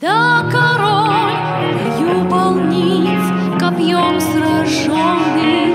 Да король, даю полниц, копьем сраженный.